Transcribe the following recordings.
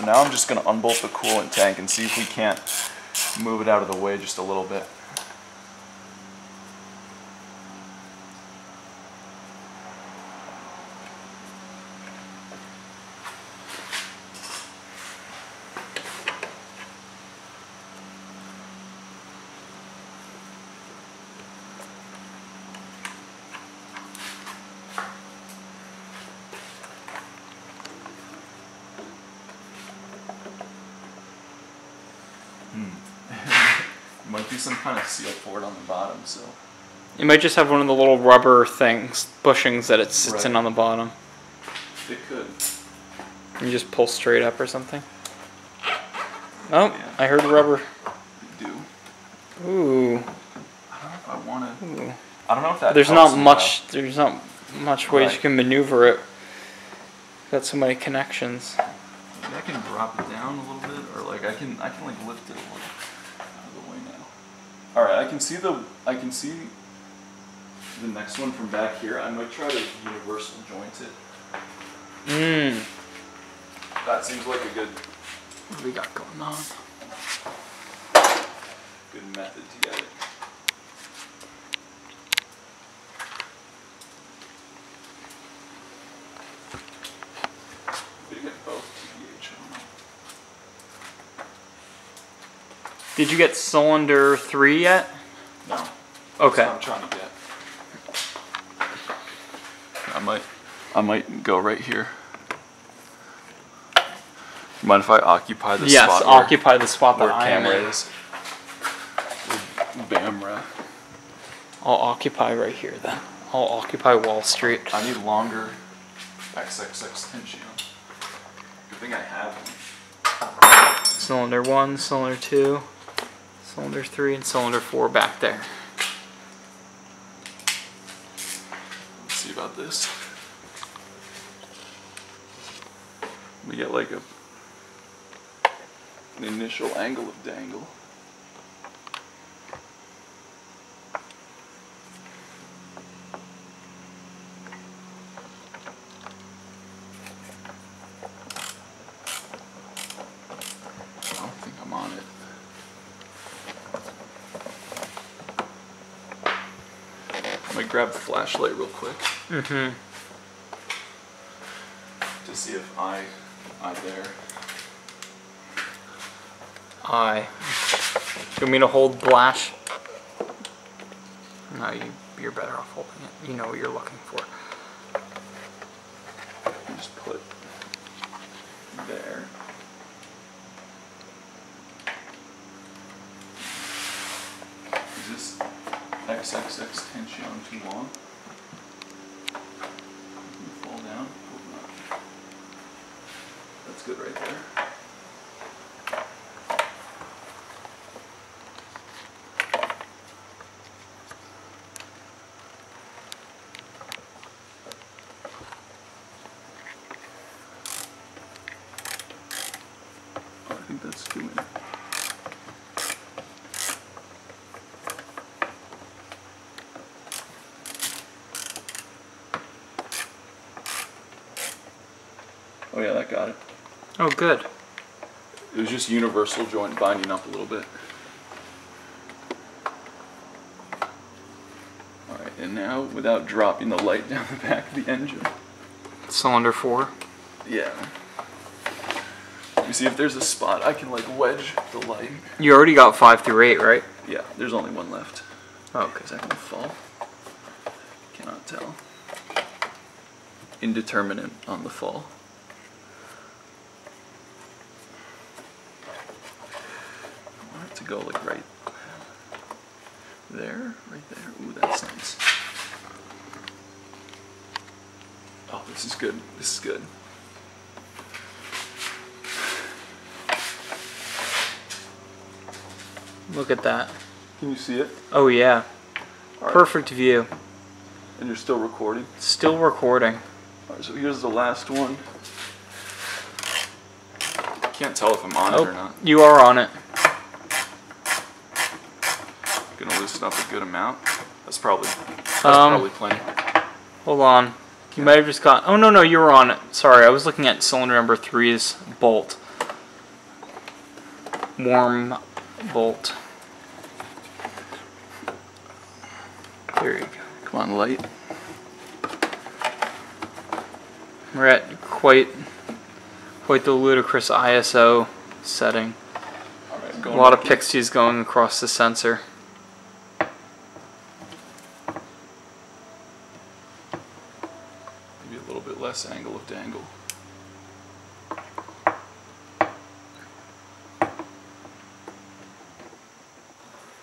So now I'm just gonna unbolt the coolant tank and see if we can't move it out of the way just a little bit. Might be some kind of seal for it on the bottom, so. You might just have one of the little rubber things, bushings that it sits in on the bottom. It could. You just pull straight up or something. Oh, Yeah. I heard rubber. Do. Ooh. I don't know if I wanna. Ooh. I don't know if that There's helps not much. There's not much ways you can maneuver it. Got so many connections. Maybe I can drop it down a little bit, or like I can, I can like lift it a little out of the way now. All right, I can see the, I can see the next one from back here. I might try to universal joint it. Mmm. That seems like a good, What do we got going on? good method to get it. We get both TBH on. Did you get cylinder three yet? No. Okay. That's what I'm trying to get. I might, I might go right here. Mind if I occupy the yes, spot where- occupy the spot where, that I am camera in. is? With Bamra. I'll occupy right here then. I'll occupy Wall Street. I need longer XXX tension. Good thing I have one. Cylinder one, cylinder two, cylinder three, and cylinder four back there. Let's see about this. We get like a an initial angle of dangle. I don't think I'm on it. I'm gonna grab the flashlight real quick Mm-hmm. to see if I, I there. I. You want me to hold Blash? No, you, you're better off holding it. You know what you're looking for. You just put there. Is this XXX tension too long? Can you fall down? Hope not. That's good right there. Oh, I think that's too many. Oh yeah, that got it. Oh, good. It was just universal joint binding up a little bit. Alright, and now without dropping the light down the back of the engine. Cylinder four. Yeah. Let me see if there's a spot I can like wedge the light. You already got five through eight, right? Yeah, there's only one left. Oh, okay. Is that gonna fall? Cannot tell. Indeterminate on the fall. I want it to go like right there, right there. Ooh, that's nice. Oh, this is good. This is good. Look at that. Can you see it? Oh yeah. Alright. Perfect view. And you're still recording? Still recording. Alright, so here's the last one. Can't tell if I'm on it oh, or Oh, not. you are on it. Gonna loosen up a good amount. That's probably that's Um, probably plenty. Hold on. You might have just got. Oh no no, you were on it. Sorry, I was looking at cylinder number three's bolt. warm bolt. There you go. Come on, light. We're at quite quite the ludicrous ISO setting. All right, A lot of pixies going across the sensor. Maybe a little bit angle.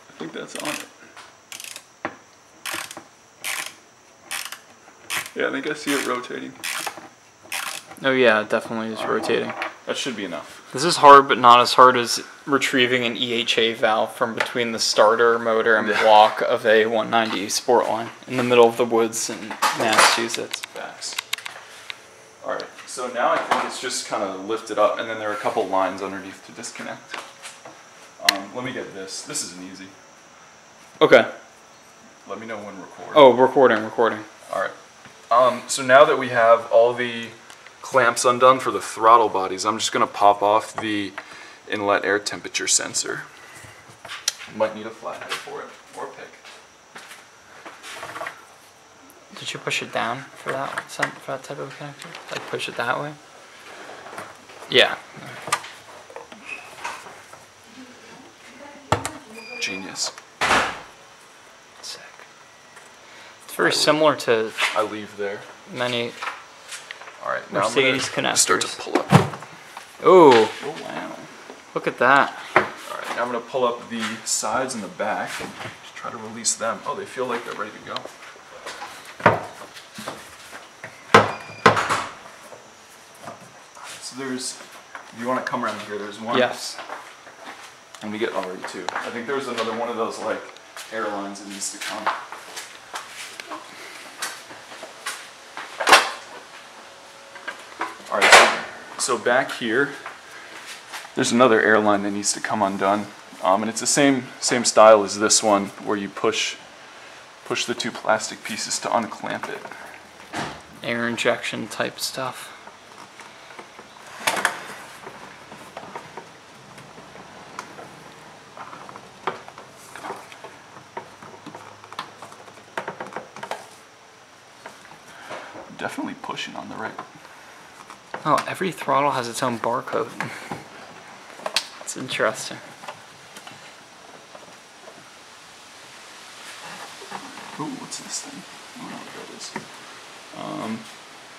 I think that's on it. Yeah, I think I see it rotating. Oh yeah, it definitely is rotating. That should be enough. This is hard, but not as hard as retrieving an EHA valve from between the starter motor and block of a 190 Sportline in the middle of the woods in Massachusetts. Facts. Alright, so now I think it's just kind of lifted up, and then there are a couple lines underneath to disconnect. Um, let me get this. This isn't easy. Okay. Let me know when record. Oh, recording, recording. Alright. Um, so now that we have all the clamps undone for the throttle bodies, I'm just gonna pop off the inlet air temperature sensor. Might need a flathead for it, or a pick. Did you push it down for that for that type of connector? Like push it that way? Yeah. Genius. Sick. It's very similar to I leave there. many. Alright, now I'm gonna Mercedes start to pull up. Oh, Oh wow. look at that. Alright, now I'm gonna pull up the sides and the back and just try to release them. Oh, they feel like they're ready to go. So there's, you wanna come around here, there's one. Yes. And we get already two. I think there's another one of those like airlines that needs to come. Alright, so, so back here, there's another airline that needs to come undone. Um, and it's the same same style as this one where you push push the two plastic pieces to unclamp it. Air injection type stuff. On the right. Oh, every throttle has its own barcode. It's interesting. Ooh, what's this thing? I don't know what that is. Um,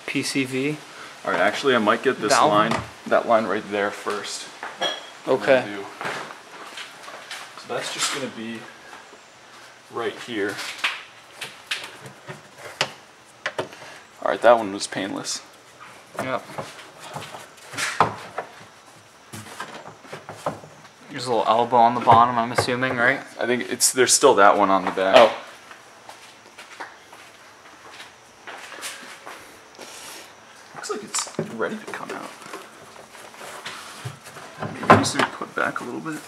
PCV. All right, actually, I might get this line, that line right there first. Okay. So that's just gonna be right here. All right, that one was painless. Yep. There's a little elbow on the bottom, I'm assuming, right? I think it's there's still that one on the back. Oh. looks like it's ready to come out. Maybe it needs to be put back a little bit.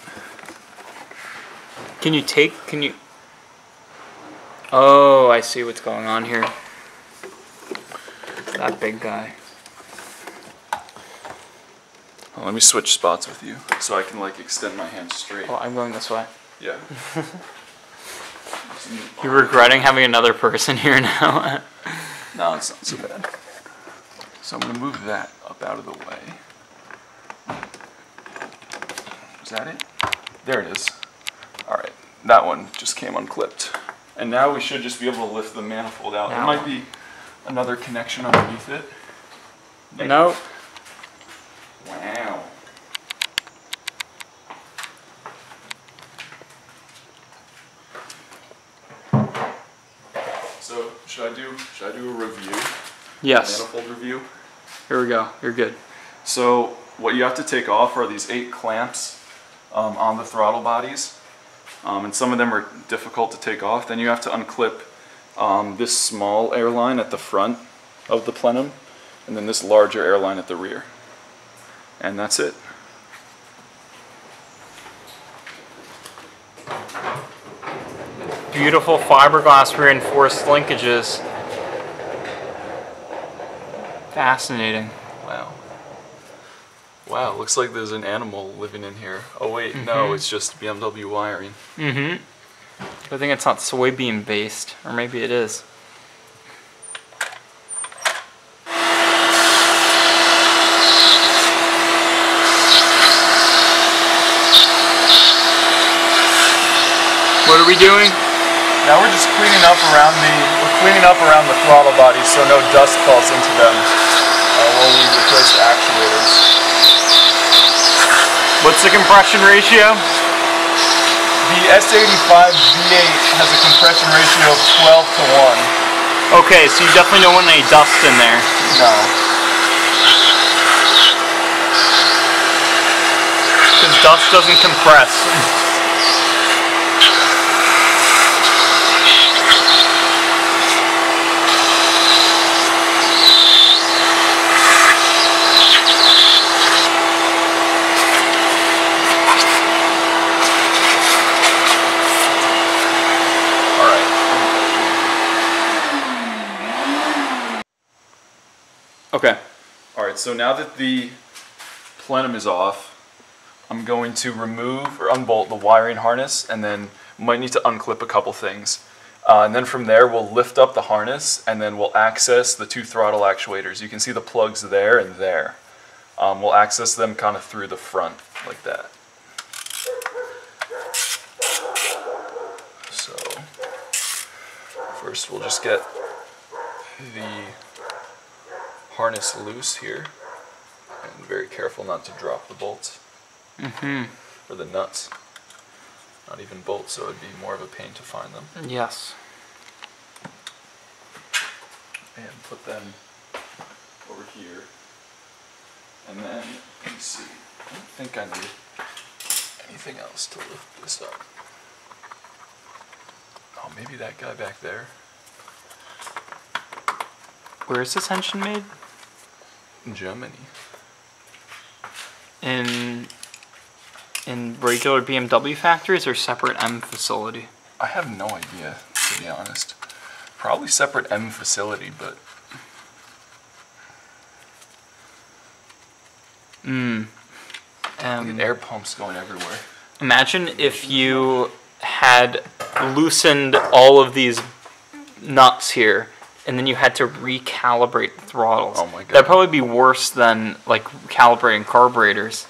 Can you take, can you? Oh, I see what's going on here. That big guy. Well, let me switch spots with you so I can like extend my hand straight. Oh, I'm going this way. Yeah. You're regretting having another person here now. No, it's not so bad. So I'm gonna move that up out of the way. Is that it? There it is. Alright, that one just came unclipped. And now we should just be able to lift the manifold out. Now. might be another connection underneath it. no. Wow. So should I do should I do a review? Yes. Manifold review? Here we go. You're good. So what you have to take off are these eight clamps um, on the throttle bodies. Um, and some of them are difficult to take off. Then you have to unclip um, this small airline at the front of the plenum and then this larger airline at the rear. And that's it. Beautiful fiberglass reinforced linkages. Fascinating. Wow. Wow, looks like there's an animal living in here. Oh wait, no, Mhm. it's just BMW wiring. Mm-hmm. I think it's not soybean based, or maybe it is. What are we doing? Now we're just cleaning up around the we're cleaning up around the throttle bodies so no dust falls into them uh, while we replace the actuators. What's the compression ratio? The S85 V8 has a compression ratio of 12 to 1. Okay, so you definitely don't want any dust in there. No. Because dust doesn't compress. Okay. All right. So now that the plenum is off, I'm going to remove or unbolt the wiring harness, and then might need to unclip a couple things. Uh, and then from there, we'll lift up the harness, and then we'll access the two throttle actuators. You can see the plugs there and there. Um, we'll access them kind of through the front, like that. So, first we'll just get the harness loose here. And very careful not to drop the bolts Mm-hmm. or the nuts. Not even bolts, so it'd be more of a pain to find them. Yes. And put them over here. And then, let me see. I don't think I need anything else to lift this up. Oh, maybe that guy back there. Where is this engine made? In Germany. In in regular BMW factories or separate M facility? I have no idea, to be honest. Probably separate M facility, but Mm. Um, air pumps going everywhere. imagine if you had loosened all of these nuts here and then you had to recalibrate the throttles. Oh my God. That'd probably be worse than like calibrating carburetors.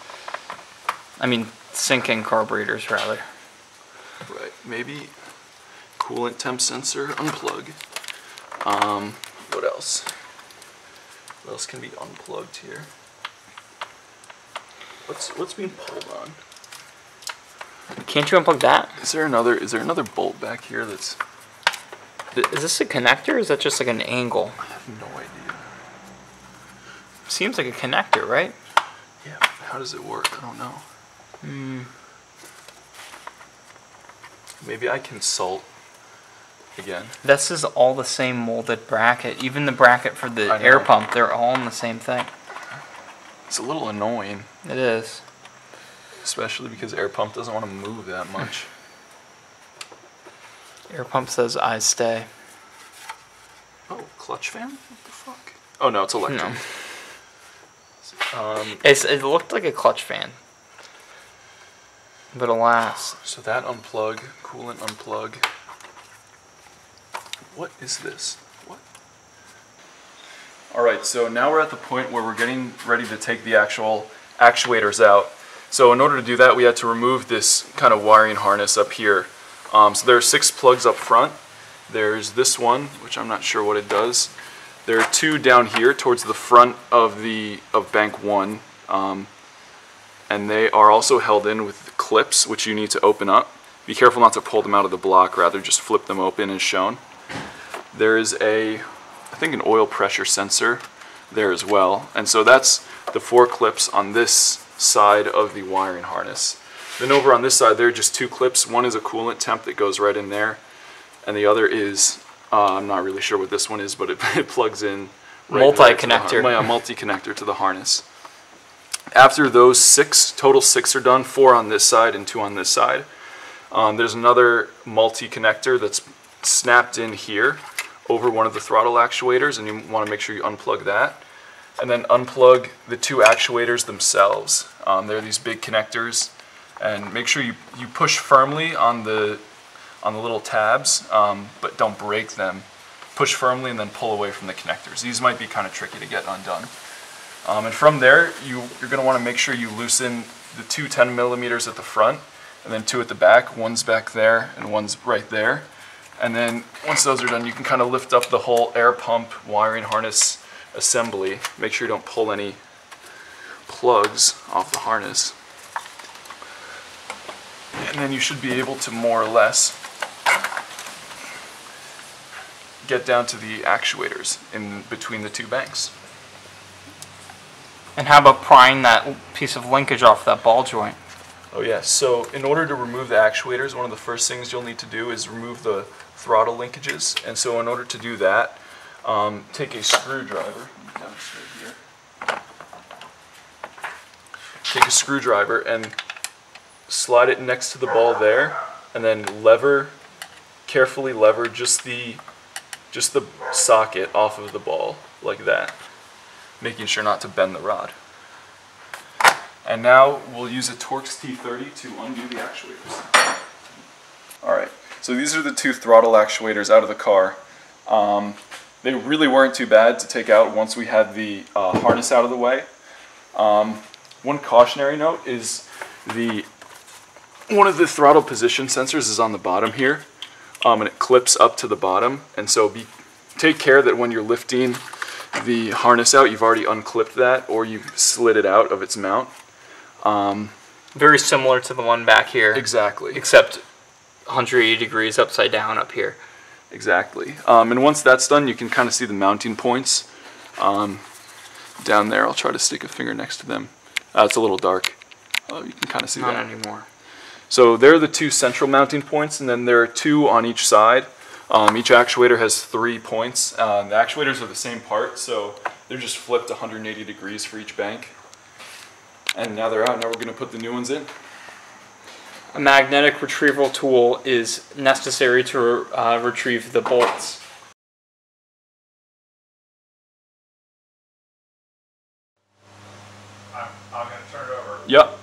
I mean, syncing carburetors rather. Right, maybe coolant temp sensor, unplug. Um, what else? What else can be unplugged here? What's what's being pulled on? Can't you unplug that? Is there another is there another bolt back here that's Th- Is this a connector or is that just like an angle? I have no idea. Seems like a connector, right? Yeah, how does it work? I don't know. Hmm. Maybe I can consult again. This is all the same molded bracket. Even the bracket for the air pump, they're all in the same thing. It's a little annoying, It is. especially because air pump doesn't want to move that much. Air pump says I stay. oh, clutch fan? What the fuck? Oh no, it's electric. Um, It's, it looked like a clutch fan. But alas. So that unplug, coolant unplug. What is this? What? All right, so now we're at the point where we're getting ready to take the actual actuators out. So in order to do that, we had to remove this kind of wiring harness up here. Um, so there are six plugs up front. There's this one, which I'm not sure what it does. There are two down here towards the front of the of bank one. Um, and they are also held in with clips which you need to open up. Be careful not to pull them out of the block, rather just flip them open as shown. There is a, I think an oil pressure sensor there as well. And so that's the four clips on this side of the wiring harness. Then over on this side, there are just two clips. One is a coolant temp that goes right in there, and the other is, uh, I'm not really sure what this one is, but it, it plugs in right there to the har- Multi-connector. yeah, multi-connector to the harness. After those six, total six are done, four on this side and two on this side, um, there's another multi-connector that's snapped in here over one of the throttle actuators, and you want to make sure you unplug that. and then unplug the two actuators themselves. Um, they're these big connectors, and make sure you, you push firmly on the on the little tabs, um, but don't break them. Push firmly and then pull away from the connectors. These might be kind of tricky to get undone. Um, and from there, you, you're going to want to make sure you loosen the two 10 millimeters at the front, and then two at the back. One's back there, and one's right there. And then once those are done, you can kind of lift up the whole air pump wiring harness assembly. Make sure you don't pull any plugs off the harness. And then you should be able to more or less get down to the actuators in between the two banks. And how about prying that piece of linkage off that ball joint? Oh yes, so in order to remove the actuators, one of the first things you'll need to do is remove the throttle linkages. And so in order to do that, um, take a screwdriver, down straight here. Take a screwdriver and slide it next to the ball there, and then lever, carefully lever just the, just the socket off of the ball, like that, making sure not to bend the rod. And now we'll use a Torx T30 to undo the actuators. All right, so these are the two throttle actuators out of the car. Um, they really weren't too bad to take out once we had the uh, harness out of the way. Um, one cautionary note is the one of the throttle position sensors is on the bottom here, um, and it clips up to the bottom. And so be take care that when you're lifting the harness out, you've already unclipped that or you've slid it out of its mount. Very similar to the one back here, Exactly. except 180 degrees upside down up here. Exactly. Um, and once that's done, you can kind of see the mounting points um, down there. I'll try to stick a finger next to them. Uh, it's a little dark. Uh, you can kind of see Not that. anymore. So there are the two central mounting points, and then there are two on each side. Um, each actuator has three points. Uh, the actuators are the same part, so they're just flipped 180 degrees for each bank. And now they're out. Now we're going to put the new ones in. A magnetic retrieval tool is necessary to uh, retrieve the bolts. I'm, I'm gonna turn it over. Yep.